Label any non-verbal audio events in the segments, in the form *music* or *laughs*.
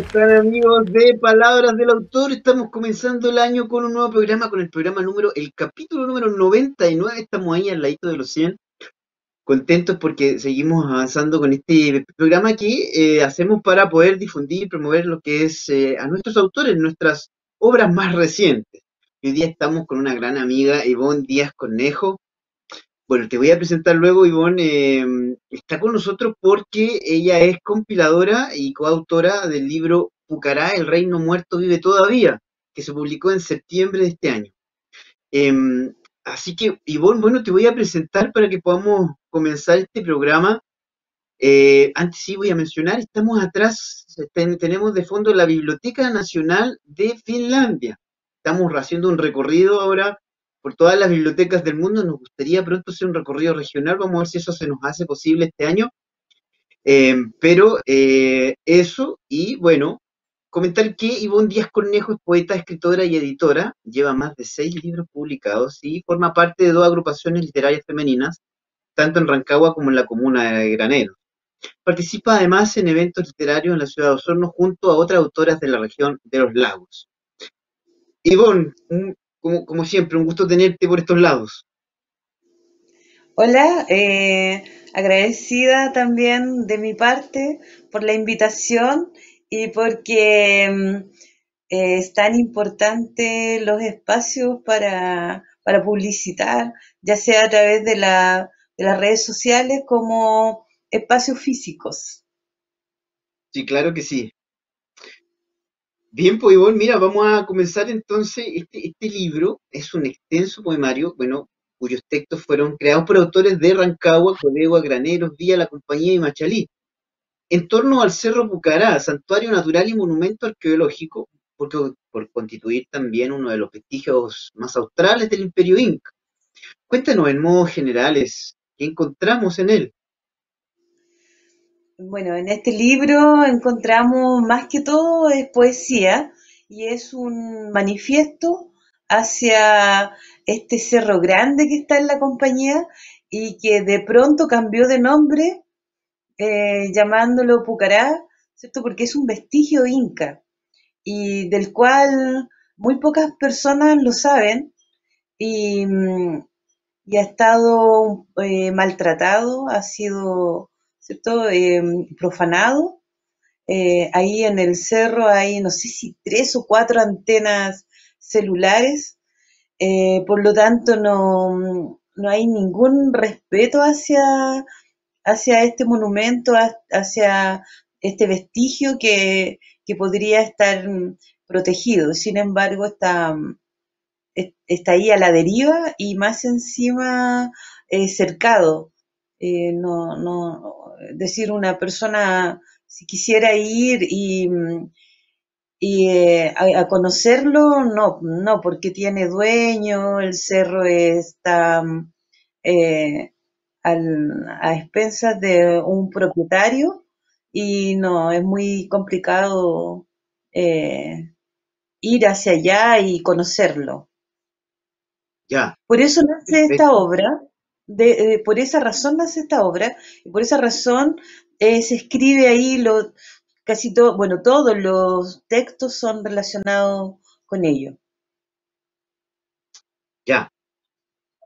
están amigos de Palabras del Autor? Estamos comenzando el año con un nuevo programa, con el programa número, el capítulo número 99. Estamos ahí al ladito de los 100. Contentos porque seguimos avanzando con este programa que eh, hacemos para poder difundir y promover lo que es eh, a nuestros autores, nuestras obras más recientes. Hoy día estamos con una gran amiga, Ivonne Díaz Cornejo. Bueno, te voy a presentar luego, Ivonne. eh, está con nosotros porque ella es compiladora y coautora del libro Pucará, el reino muerto vive todavía, que se publicó en septiembre de este año. Em, así que, Ivonne, bueno, te voy a presentar para que podamos comenzar este programa. Eh, antes sí voy a mencionar, estamos atrás, ten- tenemos de fondo la Biblioteca Nacional de Finlandia. Estamos haciendo un recorrido ahora por todas las bibliotecas del mundo. Nos gustaría pronto hacer un recorrido regional. Vamos a ver si eso se nos hace posible este año. Eh, pero eh, eso, y bueno, comentar que Ivonne Díaz Cornejo es poeta, escritora y editora. Lleva más de seis libros publicados y forma parte de dos agrupaciones literarias femeninas, tanto en Rancagua como en la comuna de Granero. Participa además en eventos literarios en la ciudad de Osorno junto a otras autoras de la región de los lagos. Ivonne, un- como, como siempre, un gusto tenerte por estos lados. Hola, eh, agradecida también de mi parte por la invitación y porque mm, eh, es tan importante los espacios para, para publicitar, ya sea a través de la, de las redes sociales como espacios físicos. Sí, claro que sí. Bien, pues mira, vamos a comenzar entonces. Este, este libro es un extenso poemario, bueno, cuyos textos fueron creados por autores de Rancagua, Colegua, Graneros, Villa La Compañía y Machalí, en torno al Cerro Pucará, santuario natural y monumento arqueológico, porque, por constituir también uno de los vestigios más australes del Imperio Inca. Cuéntanos en modos generales, ¿qué encontramos en él? Bueno, en este libro encontramos más que todo es poesía y es un manifiesto hacia este cerro grande que está en la compañía y que de pronto cambió de nombre eh, llamándolo Pucará, ¿cierto? Porque es un vestigio inca y del cual muy pocas personas lo saben y, mm, ha estado eh, maltratado, ha sido, ¿cierto? Eh, profanado. Eh, ahí en el cerro hay, no sé si tres o cuatro antenas celulares, eh, por lo tanto no, no hay ningún respeto hacia, hacia este monumento, ha- hacia este vestigio que, que podría estar protegido. Sin embargo, está, es- está ahí a la deriva y más encima eh, cercado. Eh, no, no, decir una persona si quisiera ir y, mm, y eh, a, a conocerlo, no, no, porque tiene dueño, el cerro está mm, eh, al- a expensas de un propietario y no, es muy complicado eh, ir hacia allá y conocerlo. Ya, Por eso nace esta obra, de, eh, por esa razón nace esta obra, y por esa razón eh, se escribe ahí lo, casi todo, bueno, todos los textos son relacionados con ello. Ya,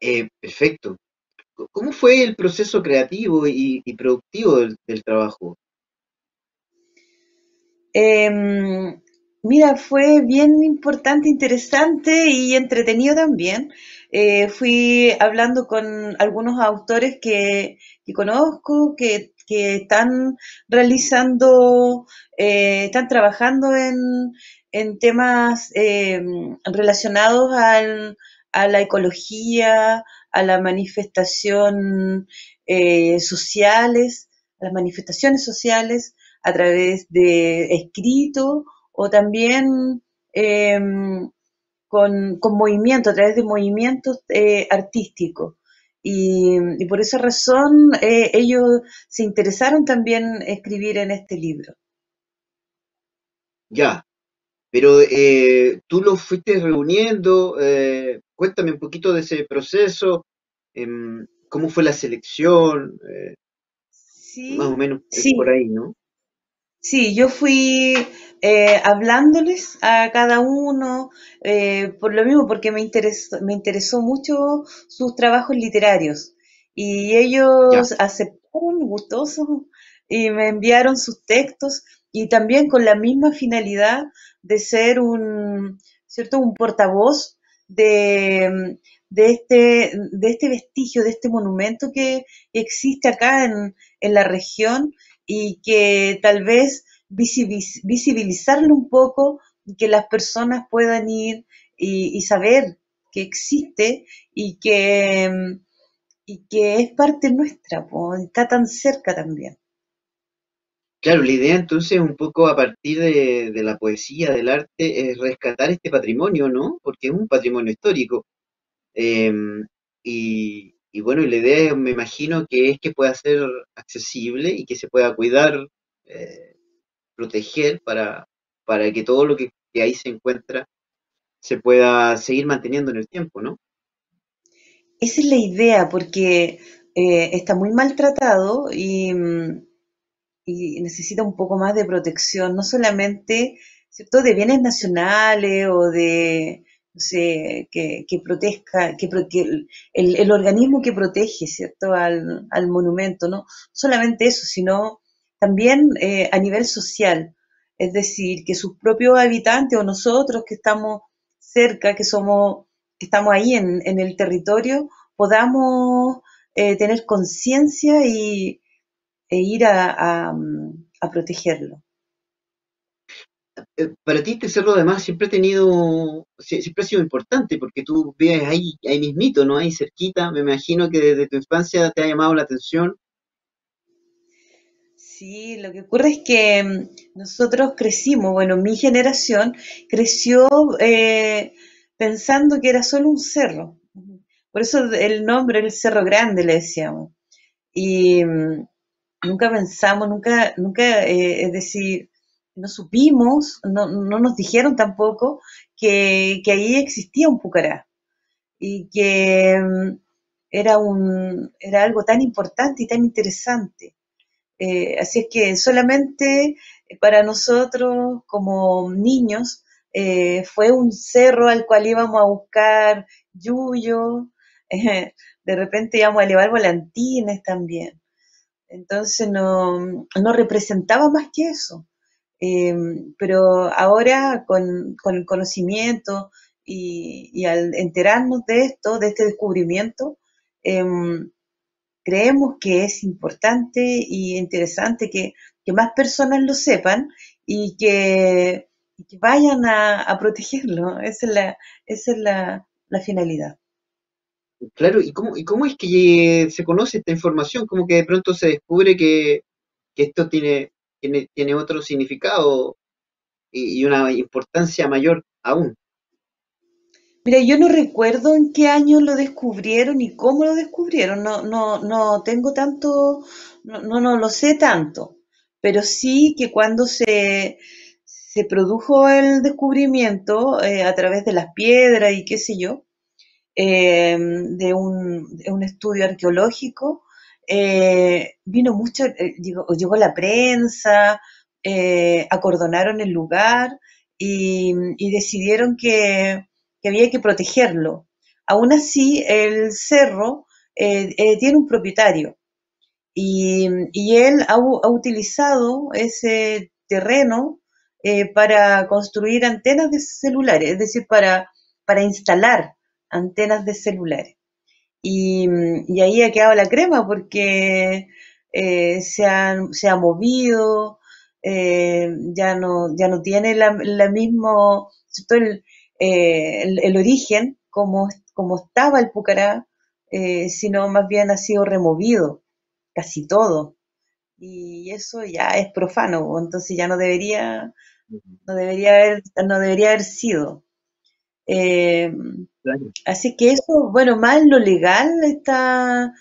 eh, perfecto. ¿Cómo fue el proceso creativo y, y productivo del, del trabajo? Em, mira, fue bien importante, interesante y entretenido también. Eh, fui hablando con algunos autores que, que conozco, que, que están realizando, eh, están trabajando en, en temas em, relacionados al- a la ecología, a la manifestación eh, sociales, a las manifestaciones sociales a través de escrito o también eh, con, con, movimiento, a través de movimientos eh, artísticos. Y, y, por esa razón eh, ellos se interesaron también escribir en este libro. Ya, pero eh, tú lo fuiste reuniendo, cuéntame un poquito de ese proceso, em, cómo fue la selección, eh, más o Sí, menos es por sí, ahí, ¿no? Sí, yo fui eh, hablándoles a cada uno, eh, por lo mismo, porque me interesó, me interesó mucho sus trabajos literarios. Y Ya, ellos aceptaron, gustosos, y me enviaron sus textos, y también con la misma finalidad de ser un, ¿cierto? un portavoz de, de este, de este vestigio, de este monumento que existe acá en, en la región y que tal vez visibilizarlo un poco y que las personas puedan ir y, saber que existe y que, y que es parte nuestra, po, está tan cerca también. claro, la idea entonces es un poco a partir de, de la poesía, del arte, es rescatar este patrimonio, ¿no? Porque es un patrimonio histórico. Em, y, y bueno, y la idea me imagino que es que pueda ser accesible y que se pueda cuidar, eh, proteger para, para que todo lo que, ahí se encuentra se pueda seguir manteniendo en el tiempo, ¿no? Esa es la idea, porque eh, está muy maltratado y, y necesita un poco más de protección, no solamente, ¿cierto?, de bienes nacionales o de, que, que proteja, que, el, el- organismo que protege, ¿cierto?, al, al monumento, ¿no? Solamente eso, sino también eh, a nivel social, es decir, que sus propios habitantes o nosotros que estamos cerca, que somos, que estamos ahí en, en el territorio, podamos eh, tener conciencia e ir a, a protegerlo. Eh, Para ti este cerro además siempre ha siempre ha sido importante porque tú vives ahí, ahí mismito, ¿no? Ahí cerquita, me imagino que desde tu infancia te ha llamado la atención. Sí, lo que ocurre es que mm, nosotros crecimos, bueno, mi generación creció eh, pensando que era solo un cerro. Por eso el nombre era el Cerro Grande, le decíamos. Y mm, nunca pensamos, nunca, nunca, eh, es decir, no supimos, no, no nos dijeron tampoco que, que ahí existía un Pucará. y que mm, era un, era algo tan importante y tan interesante. Eh, así es que solamente para nosotros como niños eh, fue un cerro al cual íbamos a buscar yuyo, *laughs* eh, de repente íbamos a elevar volantines también. Entonces no, no representaba más que eso. Eh, pero ahora con, con el conocimiento y, al enterarnos de esto, de este descubrimiento, eh, creemos que es importante y interesante que, que, más personas lo sepan y que, vayan a, protegerlo. Esa es la, es la, finalidad. Claro, ¿y cómo, y cómo es que se conoce esta información? ¿Cómo que de pronto se descubre que, que esto tiene, tiene, tiene otro significado y, y una importancia mayor aún? Mira, yo no recuerdo en qué año lo descubrieron y cómo lo descubrieron, no, no, no tengo tanto, no, no, no lo sé tanto, pero sí que cuando se, se produjo el descubrimiento eh, a través de las piedras y qué sé yo, eh, de, un, de, un, estudio arqueológico, eh, vino mucho, eh, llegó, la prensa, eh, acordonaron el lugar y, decidieron que había que protegerlo. Aún así, el cerro eh, tiene un propietario y, él ha, ha, utilizado ese terreno para construir antenas de celulares, es decir, para, para instalar antenas de celulares. Y, y, ahí ha quedado la crema porque eh, se, han, se, ha movido, eh, ya, no, ya no tiene la, la mismo, el, eh, el, el, origen, como, como estaba el Pucará, sino más bien ha sido removido, casi todo. Y eso ya es profano, entonces ya no debería, no debería haber, no debería haber sido. Eh. Así que eso, bueno, más lo legal está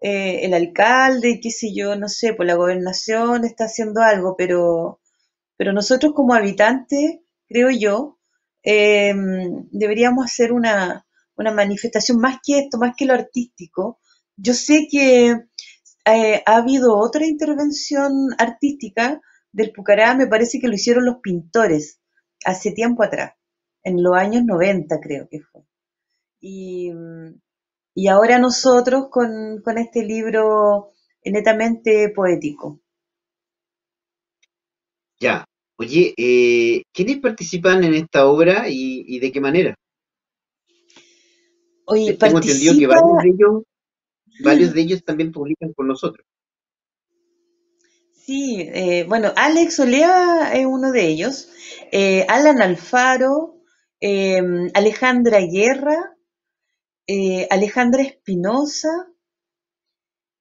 eh, el alcalde, qué sé yo, no sé, pues la gobernación está haciendo algo, pero, pero nosotros como habitantes, creo yo, eh, deberíamos hacer una, una manifestación más que esto, más que lo artístico, yo sé que eh, ha habido otra intervención artística del Pucará, me parece que lo hicieron los pintores hace tiempo atrás, en los años 90 creo que fue. Y, y ahora nosotros con, con este libro netamente poético. Ya. Oye, eh, ¿quiénes participan en esta obra y, y de qué manera? Oye, Tengo entendido que varios de ellos, varios de ellos también publican con nosotros. sí, eh, bueno, Alex Olea es uno de ellos, eh, Alan Alfaro, eh, Alejandra Guerra, eh, Alejandra Espinosa,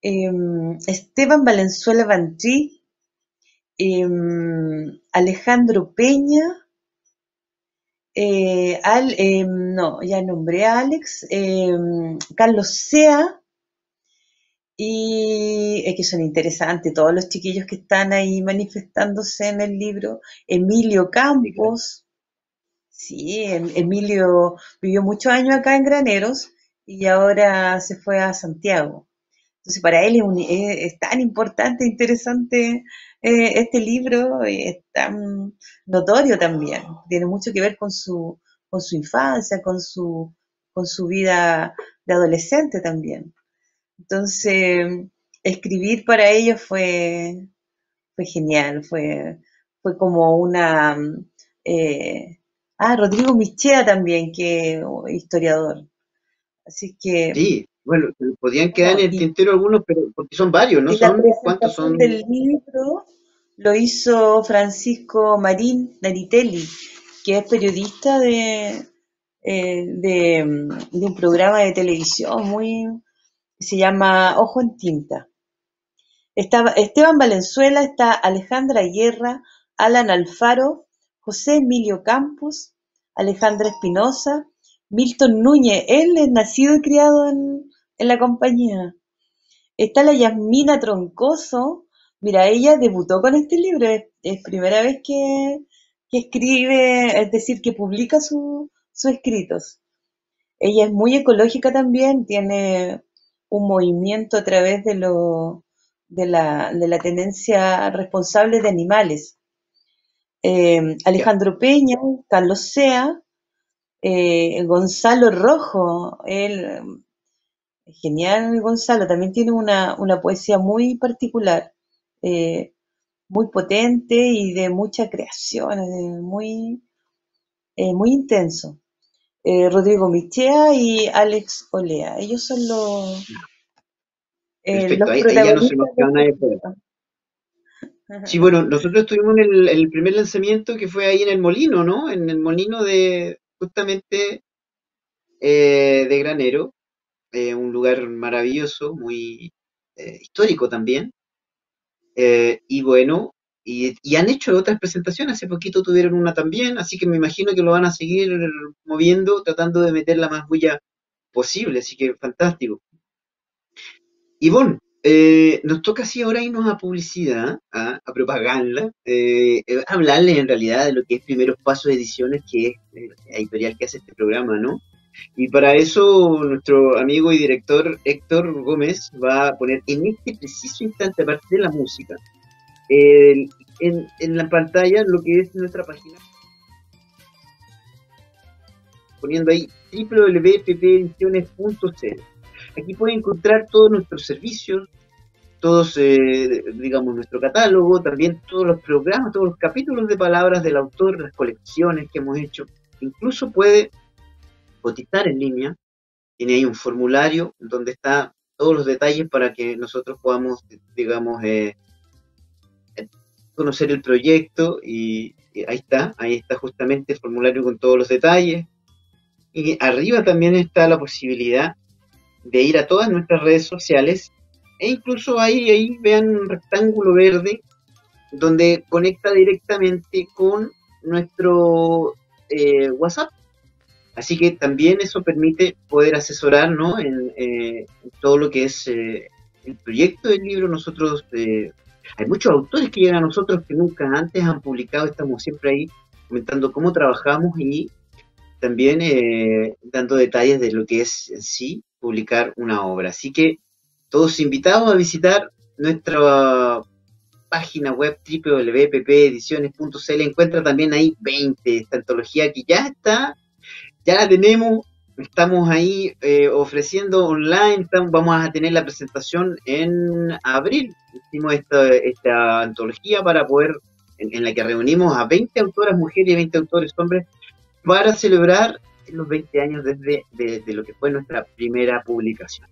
eh, Esteban Valenzuela Vantrí, eh, Alejandro Peña, eh, Al, eh, no, ya nombré a Alex, Carlos Sea, y es que son interesantes todos los chiquillos que están ahí manifestándose en el libro, Emilio. Campos, sí, Em- Emilio vivió muchos años acá en Graneros y ahora se fue a Santiago. Entonces, para él es, un- es- tan importante, interesante eh, este libro, y es tan notorio también. Tiene mucho que ver con su, con su infancia, con su, con su vida de adolescente también. Entonces, escribir para ellos fue, fue genial, fue, fue como una... eh, ah, Rodrigo Michea también, que historiador. Así que, Sí, bueno, podían quedar en el y tintero algunos, pero porque son varios, ¿no? Son, ¿cuántos son? del libro lo hizo Francisco Marín Naritelli, que es periodista de, eh, de, mm, de un programa de televisión muy, se llama Ojo en Tinta. Está Esteban Valenzuela, está Alejandra Guerra, Alan Alfaro, José Emilio Campos, Alejandra Espinosa, Milton Núñez, él es nacido y criado en, en la compañía. Está la Yasmina Troncoso. Mira, ella debutó con este libro. Es, primera vez que, que escribe, es decir, que publica su- sus escritos. Ella es muy ecológica también, tiene un movimiento a través de, lo, de, la, de la tenencia responsable de animales. Eh, Alejandro Peña, Carlos Sea, eh, Gonzalo Rojo, él Genial, Gonzalo. También tiene una, una poesía muy particular, eh, muy potente y de mucha creación, eh, muy, eh, muy intenso. Rodrigo Michea y Alex Olea. Ellos son los, perfecto, los ahí, ahí ya no se nos protagonistas este. Sí, bueno, nosotros estuvimos en el, el primer lanzamiento que fue ahí en el Molino, ¿no? En el Molino de, justamente, eh, de Granero, eh, un lugar maravilloso, muy eh, histórico también. Y bueno, y, y han hecho otras presentaciones, hace poquito tuvieron una también, así que me imagino que lo van a seguir moviendo, tratando de meter la más bulla posible, así que fantástico. Ivonne, eh, nos toca así ahora irnos a publicidad, a, a propaganda, eh, eh, hablarles en realidad de lo que es Primeros Pasos Ediciones, que es la editorial que hace este programa, ¿no? Y para eso nuestro amigo y director Héctor Gómez va a poner en este preciso instante, aparte de la música, en la pantalla lo que es nuestra página, poniendo ahí www.ppediciones.cl. Aquí pueden encontrar todos nuestros servicios, todos, eh, digamos, nuestro catálogo, también todos los programas, todos los capítulos de palabras del autor, las colecciones que hemos hecho. Incluso puede cotizar en línea, tiene ahí un formulario donde está todos los detalles para que nosotros podamos, digamos, eh, eh, conocer el proyecto y, y ahí está, ahí está justamente el formulario con todos los detalles. Y arriba también está la posibilidad de ir a todas nuestras redes sociales e incluso ahí, ahí vean un rectángulo verde donde conecta directamente con nuestro eh, WhatsApp. Así que también eso permite poder asesorar ¿no? en, eh, todo lo que es eh, el proyecto del libro. Nosotros, hay muchos autores que llegan a nosotros que nunca antes han publicado, estamos siempre ahí comentando cómo trabajamos y también dando detalles de lo que es en sí publicar una obra. Así que todos invitados a visitar nuestra página web www.ppediciones.cl. Encuentra también ahí 20, esta antología que ya está, ya la tenemos, estamos ahí eh, ofreciendo online, vamos a tener la presentación en abril. Hicimos esta, esta antología para poder, en, la que reunimos a 20 autoras mujeres y 20 autores hombres para celebrar los 20 años desde de, lo que fue nuestra primera publicación.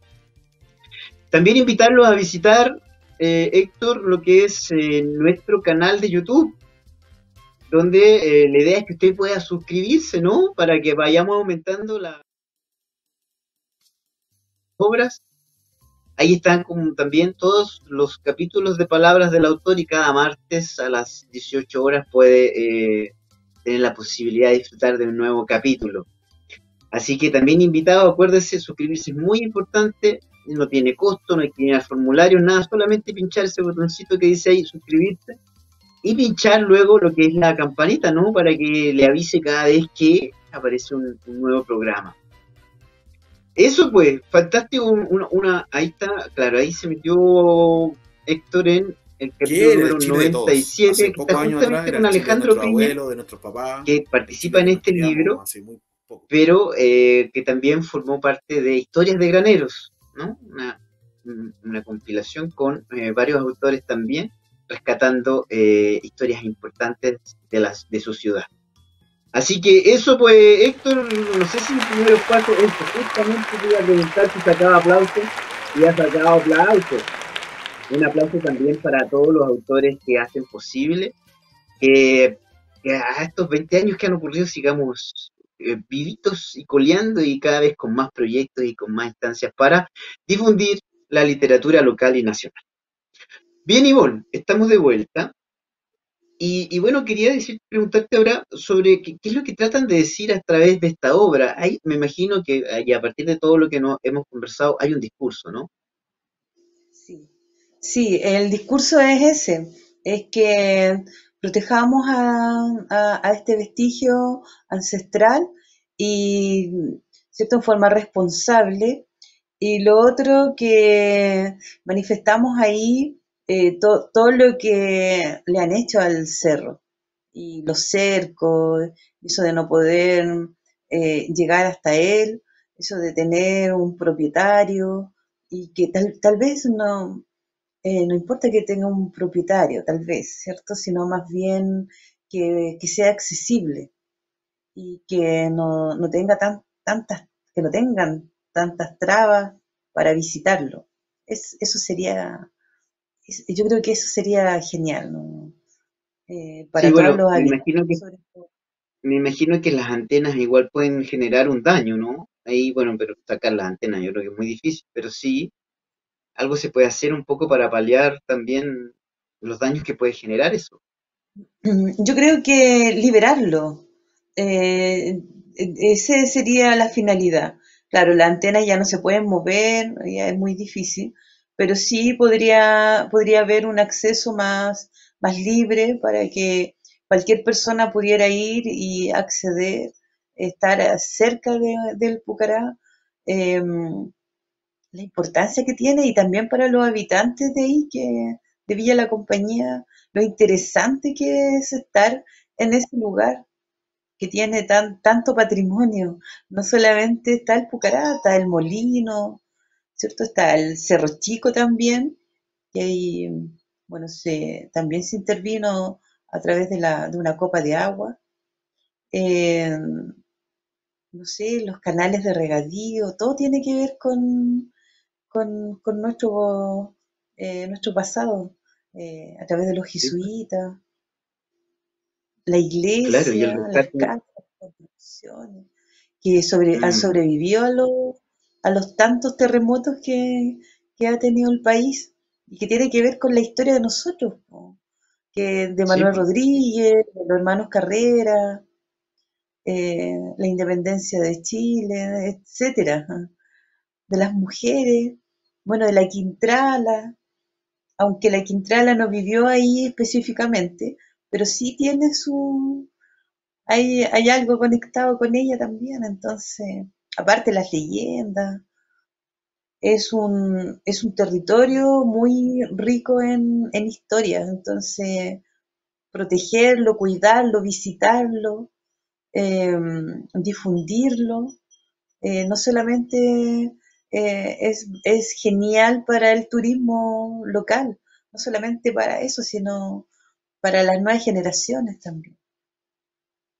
También invitarlos a visitar, eh, Héctor, lo que es eh, nuestro canal de YouTube, donde la idea es que usted pueda suscribirse, ¿no? Para que vayamos aumentando la obras. Ahí están como también todos los capítulos de palabras del autor y cada martes a las 18 horas puede eh, tener la posibilidad de disfrutar de un nuevo capítulo. Así que también invitado, acuérdese, suscribirse es muy importante, no tiene costo, no hay que ir al formulario, nada, solamente pinchar ese botoncito que dice ahí, suscribirse, y pinchar luego lo que es la campanita, ¿no? Para que le avise cada vez que aparece un nuevo programa. Eso pues, fantástico, una, ahí está, claro, ahí se metió Héctor en el capítulo número 97, que está justamente con Alejandro Piña, que participa en este libro, pero eh, que también formó parte de Historias de Graneros, ¿no? Una, compilación con eh, varios autores también, rescatando eh, historias importantes de, las, de su ciudad. Así que eso, pues, Héctor, no sé si el primer paso es justamente te iba a preguntar si sacaba aplausos y ha sacado aplausos. Un aplauso también para todos los autores que hacen posible que, a estos 20 años que han ocurrido sigamos eh, vivitos y coleando y cada vez con más proyectos y con más instancias para difundir la literatura local y nacional. Bien, Ivonne, estamos de vuelta. Y, bueno, quería decir, preguntarte ahora sobre qué, es lo que tratan de decir a través de esta obra. Hay, me imagino que a partir de todo lo que nos hemos conversado hay un discurso, ¿no? Sí, sí el discurso es ese, es que protejamos a, este vestigio ancestral y, ¿cierto?, en forma responsable. Y lo otro que manifestamos ahí eh, todo lo que le han hecho al cerro y los cercos, eso de no poder eh, llegar hasta él, eso de tener un propietario y que tal, vez no, eh, no importa que tenga un propietario, tal vez, ¿cierto? Sino más bien que, sea accesible y que no, tenga tantas, que no tengan tantas trabas para visitarlo. Es, eso sería yo creo que eso sería genial, ¿no? Eh, para todos los me imagino, que, me imagino que las antenas igual pueden generar un daño, ¿no? Ahí, bueno, pero sacar las antenas yo creo que es muy difícil, pero sí, algo se puede hacer un poco para paliar también los daños que puede generar eso. Yo creo que liberarlo, eh, esa sería la finalidad. Claro, las antenas ya no se pueden mover, ya es muy difícil, pero sí podría, podría haber un acceso más, más libre para que cualquier persona pudiera ir y acceder, estar cerca del Pucará, em, la importancia que tiene y también para los habitantes de ahí, que, de Villa La Compañía, lo interesante que es estar en ese lugar que tiene tan, tanto patrimonio. No solamente está el Pucará, está el molino, ¿cierto? Está el Cerro Chico también, y ahí, bueno, se, también se intervino a través de, la, de una copa de agua. No sé, los canales de regadío, todo tiene que ver con, con, nuestro, eh, nuestro pasado, eh, a través de los jesuitas, la iglesia, las casas, construcciones, que sobre, han mm. sobrevivido a los a los tantos terremotos que, ha tenido el país y que tiene que ver con la historia de nosotros, que de Manuel Rodríguez, de los hermanos Carrera, eh, la independencia de Chile, etcétera, de las mujeres, bueno, de la Quintrala, aunque la Quintrala no vivió ahí específicamente, pero sí tiene su, hay, hay algo conectado con ella también, entonces aparte las leyendas, es un, es un territorio muy rico en, en historia, entonces protegerlo, cuidarlo, visitarlo, eh, difundirlo, eh, no solamente eh, es, es genial para el turismo local, no solamente para eso, sino para las nuevas generaciones también.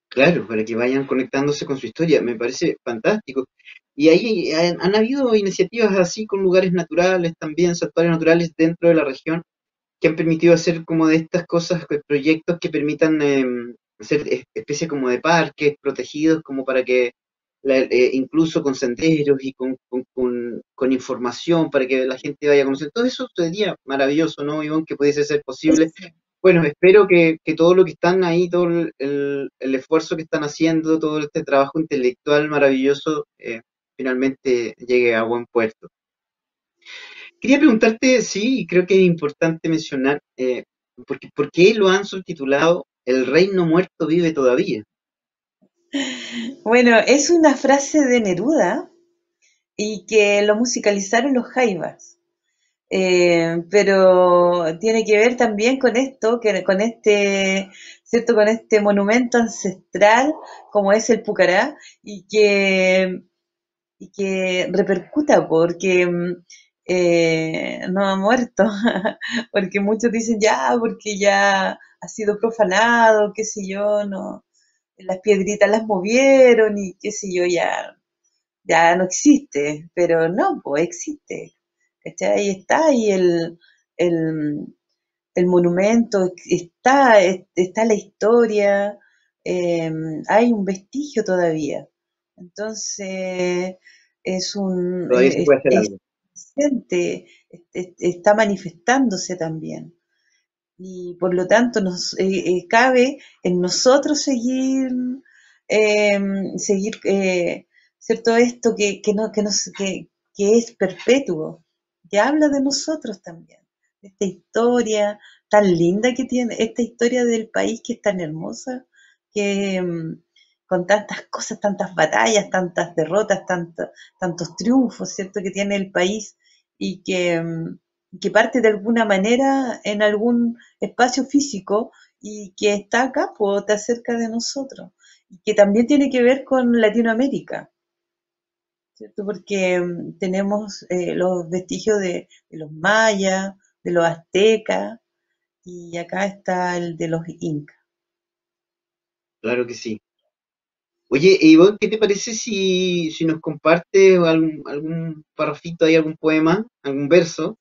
Claro, para que vayan conectándose con su historia, me parece fantástico. Y ahí han, habido iniciativas así con lugares naturales también, santuarios naturales dentro de la región, que han permitido hacer como de estas cosas, proyectos que permitan eh, hacer es- especie como de parques protegidos, como para que la- eh, incluso con senderos y con, con, con- con información para que la gente vaya conociendo. Todo eso sería maravilloso, ¿no, Ivonne? Que pudiese ser posible. Bueno, espero que, que todo lo que están ahí, todo el, el- esfuerzo que están haciendo, todo este trabajo intelectual maravilloso, eh, finalmente llegue a buen puerto. Quería preguntarte, sí, creo que es importante mencionar, eh, porque, ¿por qué lo han subtitulado El reino muerto vive todavía? Bueno, es una frase de Neruda y que lo musicalizaron los Jaivas. Eh, pero tiene que ver también con esto, que con este, ¿cierto? Con este monumento ancestral como es el Pucará y que, y que repercuta porque eh, no ha muerto, *laughs* porque muchos dicen ya, porque ya ha sido profanado, qué sé yo, no, las piedritas las movieron y qué sé yo, ya, ya no existe, pero no, pues existe. ¿cachai? Ahí está, y el, el, el monumento está, es- está la historia, eh, hay un vestigio todavía. Entonces, es un, Todavía se es, puede hacer es algo. presente, es- es- está manifestándose también. Y por lo tanto, nos eh, eh, cabe en nosotros seguir, eh, seguir, eh, ¿cierto? Esto que, que, no, que, nos, que, que es perpetuo, que habla de nosotros también, de esta historia tan linda que tiene, esta historia del país que es tan hermosa, que mm, con tantas cosas, tantas batallas, tantas derrotas, tanto- tantos triunfos, ¿cierto? Que tiene el país y que, mm, que parte de alguna manera en algún espacio físico y que está acá, pues, está cerca de nosotros, y que también tiene que ver con Latinoamérica, ¿cierto? Porque mm, tenemos eh, los vestigios de, los mayas, de los aztecas, y acá está el de los incas. Claro que sí. Oye, Ivonne, ¿qué te parece si, si nos comparte algún, algún parrafito ahí, algún poema, algún verso?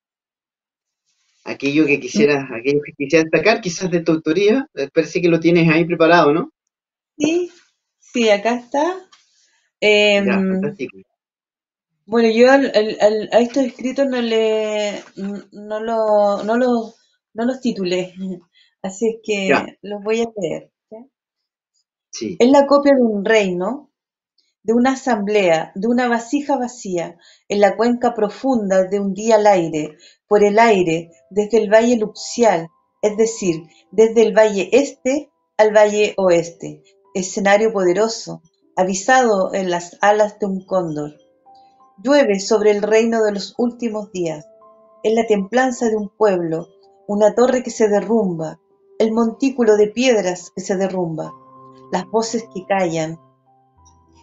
Aquello que quisieras, aquello que quisieras destacar, quizás de tu autoría. Parece que lo tienes ahí preparado, ¿no? Sí, sí, acá está. Ya, Em, bueno, yo al- a estos escritos no le, no lo, no los, no los titulé, *laughs* así es Ya, que los voy a leer. ¿ya? sí. Es la copia de un reino, de una asamblea, de una vasija vacía, en la cuenca profunda de un día al aire, por el aire, desde el valle nupcial, es decir, desde el valle este al valle oeste, escenario poderoso, avisado en las alas de un cóndor. Llueve sobre el reino de los últimos días, es la templanza de un pueblo, una torre que se derrumba, el montículo de piedras que se derrumba, las voces que callan,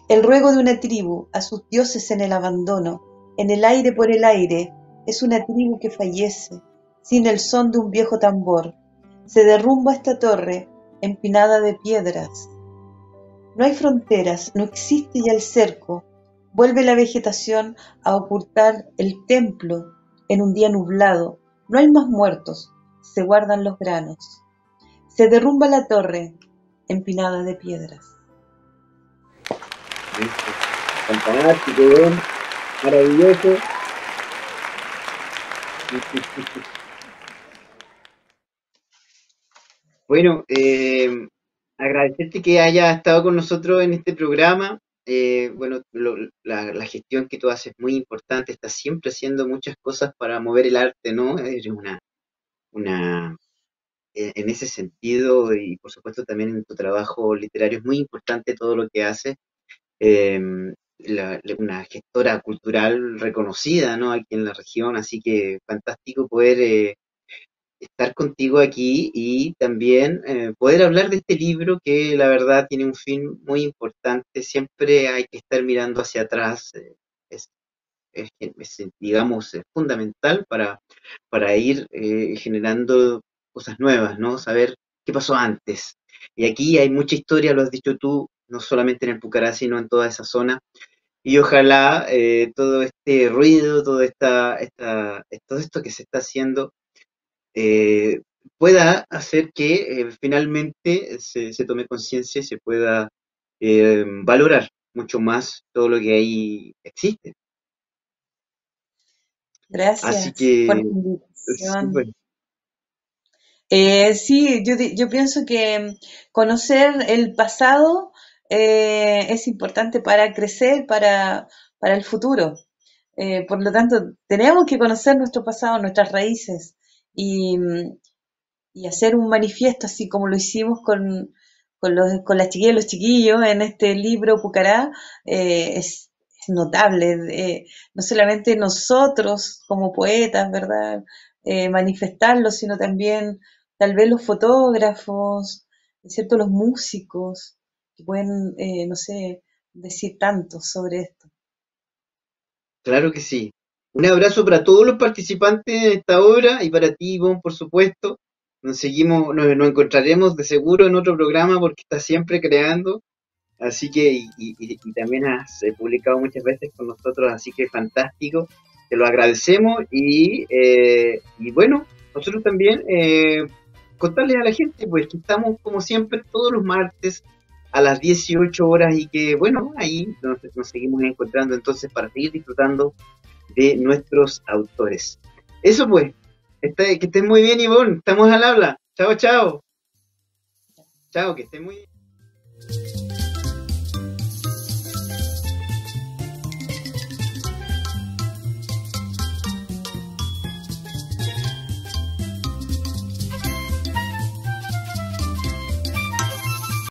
el ruego de una tribu a sus dioses en el abandono, en el aire por el aire, es una tribu que fallece, sin el son de un viejo tambor. Se derrumba esta torre, empinada de piedras. No hay fronteras, no existe ya el cerco. Vuelve la vegetación a ocultar el templo en un día nublado. No hay más muertos, se guardan los granos. Se derrumba la torre, empinada de piedras. Fantástico. Maravilloso. *laughs* Bueno, eh, agradecerte que hayas estado con nosotros en este programa. Eh, bueno, la, gestión que tú haces es muy importante, estás siempre haciendo muchas cosas para mover el arte, ¿no? Eres una, una, eh, en ese sentido y por supuesto también en tu trabajo literario es muy importante todo lo que haces. Eh, una gestora cultural reconocida, ¿no? Aquí en la región, así que fantástico poder eh, estar contigo aquí y también eh, poder hablar de este libro que la verdad tiene un fin muy importante. Siempre hay que estar mirando hacia atrás. Eh, es, digamos, fundamental para, para ir generando cosas nuevas, ¿no? Saber qué pasó antes. Y aquí hay mucha historia, lo has dicho tú, no solamente en el Pucará, sino en toda esa zona. Y ojalá eh, todo este ruido, todo, esta, esta, todo esto que se está haciendo eh, pueda hacer que eh, finalmente se, tome conciencia y se pueda valorar mucho más todo lo que ahí existe. Gracias Así que, sí, yo, yo pienso que conocer el pasado eh, es importante para crecer, para, para el futuro. Eh, por lo tanto, tenemos que conocer nuestro pasado, nuestras raíces y, y hacer un manifiesto así como lo hicimos con, con, los, con las chiquillas y los chiquillos en este libro Pucará. Eh, es, es, notable, no solamente nosotros como poetas, ¿verdad? manifestarlo, sino también tal vez los fotógrafos, ¿cierto? Los músicos, que pueden, eh, no sé, decir tanto sobre esto. Claro que sí. Un abrazo para todos los participantes de esta obra y para ti, Ivonne, por supuesto. Nos seguimos, nos, encontraremos de seguro en otro programa porque estás siempre creando. Así que, y, también has publicado muchas veces con nosotros, así que fantástico. Te lo agradecemos y, eh, y bueno, nosotros también eh, contarles a la gente, pues que estamos como siempre todos los martes a las 18 horas y que, bueno, ahí nos, seguimos encontrando entonces para seguir disfrutando de nuestros autores. Eso pues, que estén muy bien Ivonne, estamos al habla. Chao, chao. Chao, que estén muy bien.